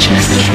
Just